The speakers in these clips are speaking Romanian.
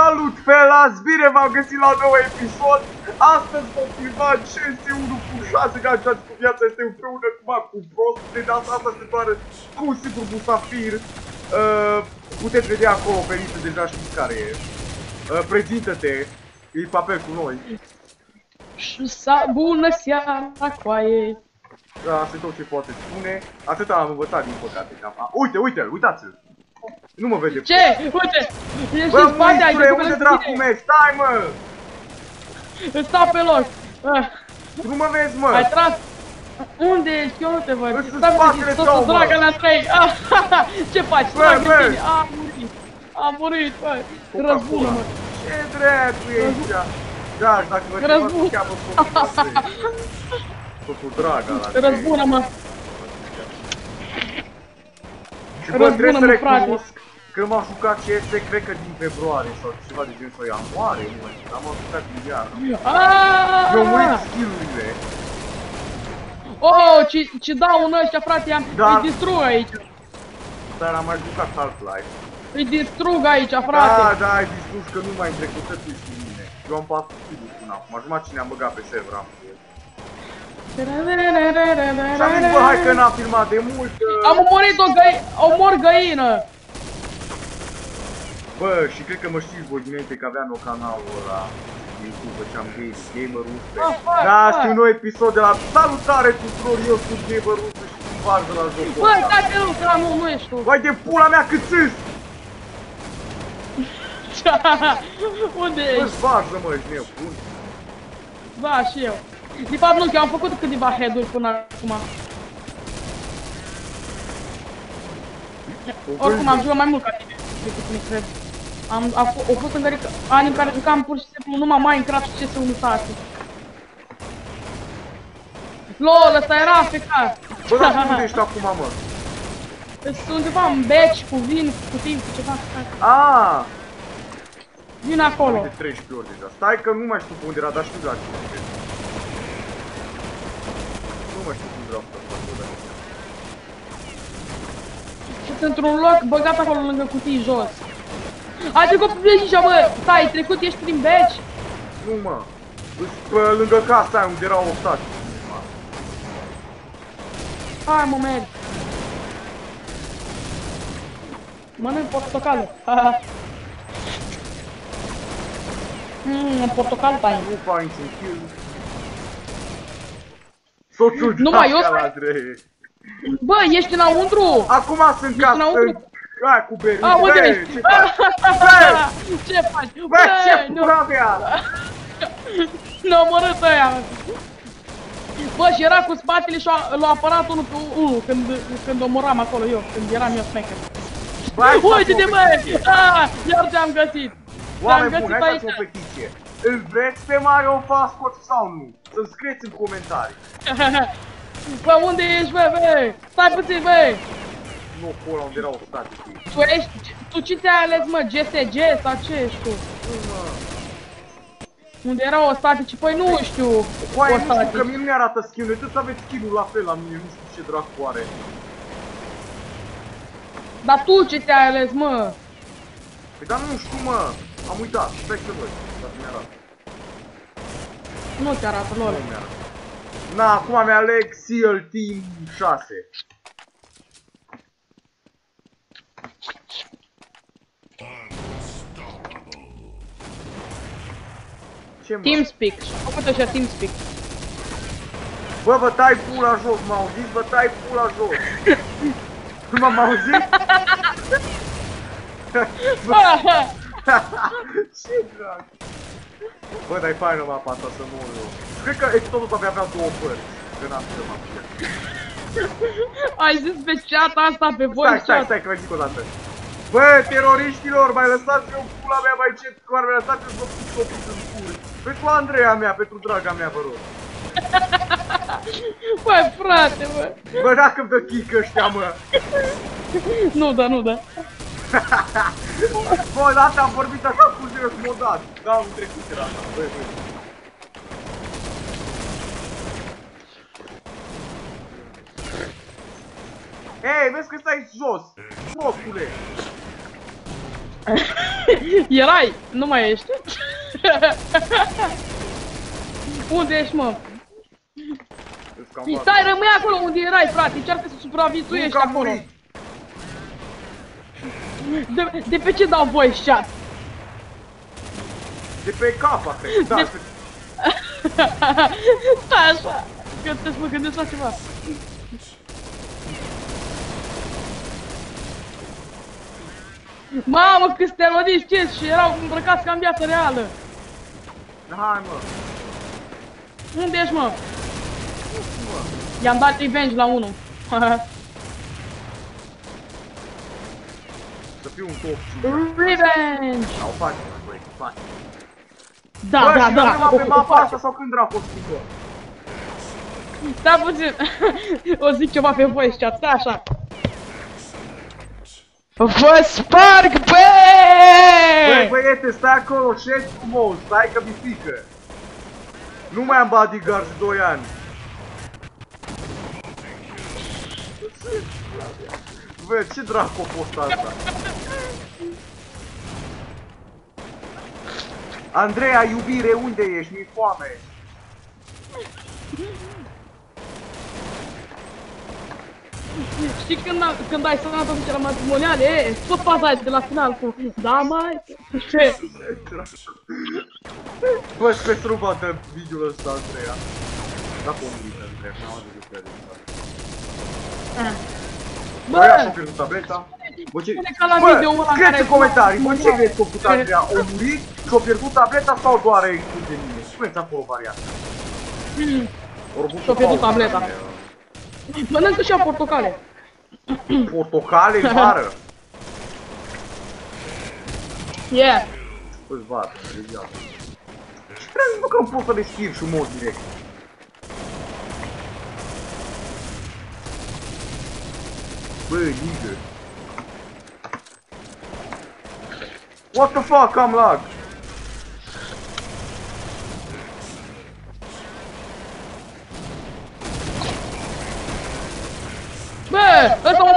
Salut, felas! Bine v-am găsit la un nou episod! Astăzi vom filma CS1 cu 6 gajați cu viața este împreună cu cu Prost. De data asta se doară cu sigur Musafir. Uh, puteți vedea acolo pe listă, deja știți care e. Uh, Prezintă-te, e papel cu noi. Sa bună seara, coaie! Da, asta e tot ce poate spune. Atâta am învățat din păcate. Cam. A, uite, uite, uitați-l! Nu mă vede. Ce? Uite! Ești Bă, în spate, ai muisule, făcut unde în dracu tine. mergi? Stai, mă! Îți stau pe loc! Ah, Tu nu mă vezi, mă! Ai tras? Unde ești? Eu nu te văd. Îți în Stai spatele puțin, tău, tot mă. dragă la trei. Ah, Ce faci? Bă, Dragă bă. tine. A murit. A murit, bă. Coca-Cola. Răzbună-mă. Ce dracu e aici? Da, și dacă vă Răzbun. cheamă, cheamă soțul Soțul draga la tine. Răzbună-mă. Și bă, trebuie să Răzbună-mă, frate. recunosc că m-am jucat CS, cred că din februarie sau ceva de genul sau ianuarie, nu mai știu, dar m-am jucat din iarnă. Aaaa! Eu murit skill-urile. Oh, ce, ce dau în ăștia, frate, am, Da. îi distrug aici. Dar am mai jucat Half-Life. Îi distrug aici, Da, frate. da, ai distrus că nu mai întrecut să cu mine. Eu am 4 skill-uri până acum. Acum cine am băgat pe server am făcut. Și am zis, bă, hai că n-am filmat de mult. uh, Am omorit o găi... omor găină! Bă, și cred că mă știți voi dinainte că aveam eu canalul ăla de YouTube, făceam game, Gamer 11. Ah, hai, Da, hai. știu un nou episod de la Salutare tuturor, eu sunt Gamer 11 și sunt varză la jocul Bă, ăsta. stai pe loc, că nu, nu ești tu. Vai de pula mea cât sus! Unde Bă, ești? varză, mă, ești nebun. Da, și eu. De fapt nu, că eu am făcut câteva head-uri până acum. Oricum am jucat mai mult ca tine decât mi cred. Am, a, f- au fost în care, ani în care jucam pur și simplu numai Minecraft și CS1 tati. LOL, ăsta era AFK. Bă, dar tu unde ești acum, mă? Sunt undeva în batch cu vin, cu timp, cu ceva. Aaa! Vin acolo. De 13 ori deja. Stai că nu mai știu pe unde era, dar știu la cine este. Nu mai știu cum vreau să fac Sunt într-un loc băgat acolo lângă cutii jos. Ai trecut pe aici, bă! Stai, ai trecut, ești prin batch? Nu, mă. Îs pe lângă casa aia unde erau obstați. Hai, mă, merg. Mănânc portocală. Haha. Mmm, portocal time. Nu fac niciun kill. Soțul Numai eu draca să- la Andrei. Bă, ești înăuntru? Acum sunt ca înăuntru? Hai cu beri. A, unde Bă, ești? ce faci? Ce faci? Bă, ce nu, pula mea? nu omorât ăia. Bă, și era cu spatele și a- l-a apărat unul pe unul când, când omoram acolo eu, când eram eu smacker. Băi, Uite-te, bă! Ah, iar te-am găsit! Te-am Oameni buni, găsit hai aici! să o petiție. Îl vreți pe Mario Fascot sau nu? Să-mi scrieți în comentarii. Bă, unde ești, bă, bă? Stai puțin, bă! Nu, acolo unde erau obstați. Tu ești... Tu ce ți-ai ales, mă? GSG sau ce ești tu? Unde erau ostatici? Păi nu știu Coaie, nu știu, că ostatici. mie nu mi-arată skin-ul, trebuie să aveți skin-ul la fel la mine, nu știu ce dracu are. Dar tu ce ți-ai ales, mă? Păi dar nu știu, mă, am uitat, stai să văd, dacă mi-arată. Nu ți arată, lol. Nu mi-arată. Na, acum mi-aleg Seal Team 6. Ce mă? Teamspeak. Și-a făcut așa Teamspeak. Bă, vă tai pula jos, m-au auzit? Vă tai pula jos! Nu m-am auzit? Ce drag! Bă, dar e faină mapa asta să mor eu. Cred că episodul ăsta avea două părți. Că n-am să mă Ai zis pe chat asta, pe Stai, voice stai, chat. stai, că mai zic o dată. Bă, teroriștilor, mai lăsați-o pula mea mai încet cu armele, lăsați-o să vă pun copiți în cur. Pentru Andreea mea, pentru draga mea, vă rog. Bă, frate, bă. Bă, dacă-mi dă kick ăștia, mă. Nu da, nu da. Bă, data am vorbit așa cu serios modat. Da, am trecut era asta. Băi, băi. Ei, vezi că stai jos! Prostule! Erai? Nu mai ești? Unde ești, mă? Îți cam fac. Stai, rămâi acolo unde erai, frate. Încearcă să supraviețuiești Nu, că am acolo. murit. De, de pe ce dau voice chat? De pe capa, cred. Da, De- pe- Stai așa. Că trebuie să mă gândesc la ceva. Mamă, câți teroriști ce și erau îmbrăcați ca în viața reală. Hai, mă. Unde ești, mă? I-am dat revenge la unul. Să fiu un top 5. revenge! Sau faci, băi, faci. Da, Bă, da, și da. rămânem O, pe o, mapa fac. asta sau când dracu o schimbă? Stai puțin. o zic ceva pe voice chat, stai așa. Vă sparg, Băi, bă! băiete, stai acolo, șezi frumos, stai că bisică. Nu mai am bodyguard de 2 ani. Bă, ce dracu a fost asta? Andreea, iubire, unde ești? Mi-e foame. Știi când, a- când ai sunat atunci la matrimoniale, e, tot faza aia de la final cu Da, mai? Ce? Bă, sper să nu vadă videoul ăsta, Andreea. Dacă o murit, Andreea, n-am auzit despre asta. Bă, Băi, așa pierdut tableta. Bă, ce... Spune ca la Bă, video-ul ăla scrieți care- în comentarii, bă, ce crezi că a făcut Andreea? A murit și-a pierdut tableta sau doar a ieșit de mine? Spuneți acolo varianta. hmm, Ori băut Și-a pierdut pauză, tableta. Andreea. mănâncă și-a portocale. Portocale în vară. Yeah. Păi, vară, imediat. Și crezi bă, că nu pot să deschid și un mod direct. Bă, nigga. What the fuck, am lag. Bă, ăsta mă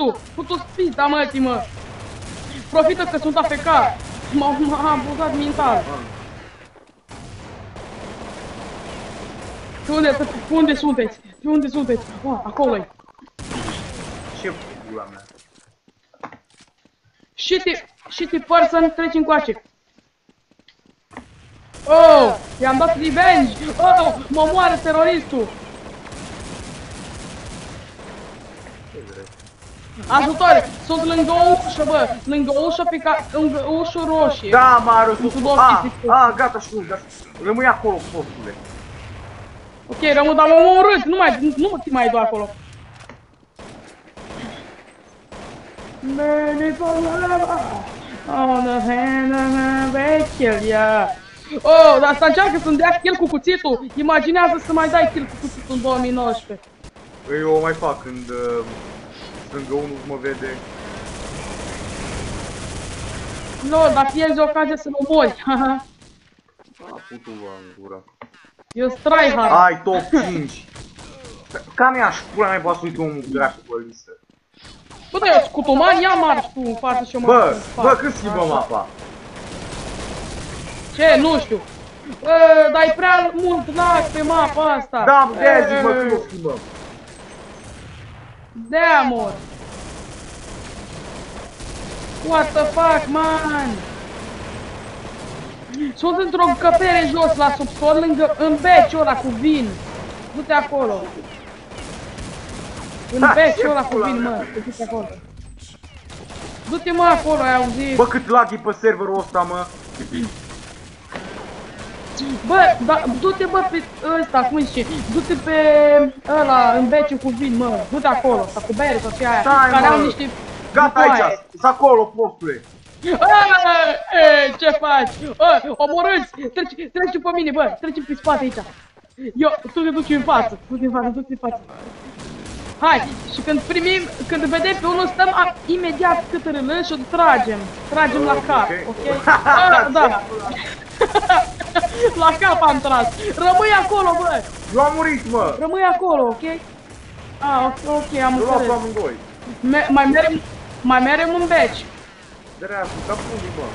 moare cu cuțitul. Putu spita, mă, mă. Profită că sunt AFK. M-a m-a abuzat mental. Pe unde, pe, pe unde sunteți? Pe unde sunteți? Oh, acolo e. Ce pula mea? Shitty, shitty person, treci încoace. Oh, i-am dat revenge. Oh, mă moare teroristul. Ajutoare, sunt lângă o ușă, bă, lângă o ușă pe ca, lângă o ușă roșie. Da, Marius, Sunt tu... două A, chestii. a, gata, știu, gata. Rămâi acolo, postule. Ok, rămân, dar mă omorât, nu mai, nu te mai du acolo. Baby forever, on the hand of my vehicle, yeah. Oh, dar asta încearcă să-mi dea kill cu cuțitul. Imaginează să mai dai kill cu cuțitul în 2019. Eu o mai fac când uh, lângă unul mă vede. Nu, dar pierzi ocazia să mă mori. haha. A, putul în gura. Eu tryhard. Ai top 5. Cam ea și pula mea poate să uite omul dracu pe listă. Bă, dar eu scutuman, ia marș tu în față și eu mă Bă, în spate. bă, când schimbăm Așa. mapa? Ce? Nu știu. Bă, dar e prea mult lag pe mapa asta. Da, de-aia zic, mă, Eh, când o schimbăm. De mor. What the fuck, man? Sunt într-o încăpere jos la subsol, lângă, în beciul ăla cu vin. Du-te acolo. În Da, beciul ce ăla cu pula vin, mea. mă. Du-te acolo. Du-te, mă, acolo, ai auzit? Bă, cât lag e pe serverul ăsta, mă. Bă, da, du-te bă pe ăsta, cum îi zice, du-te pe ăla, în beciul cu vin, mă, du-te acolo, sau cu bere, sau ce aia, Stai, care mă. au niște... Gata butoaie. aici, sunt acolo, postule. Aaaa, e, ce faci? Bă, omorâți, treci, treci pe mine, bă, treci pe spate aici. Eu, tu te duci în față, tu te în față, tu te în față. Hai, și când primim, când vedem pe unul, stăm a, imediat cât râlând și o tragem. Tragem la cap, Ok. ok? A, da. la cap am tras. Rămâi acolo, bă. Eu am murit, mă. Rămâi acolo, ok? Ah, ok, ok, am Eu luat înțeles. amândoi. Me mai merem, mai merem în beci. Dracu, ca pulii, bă.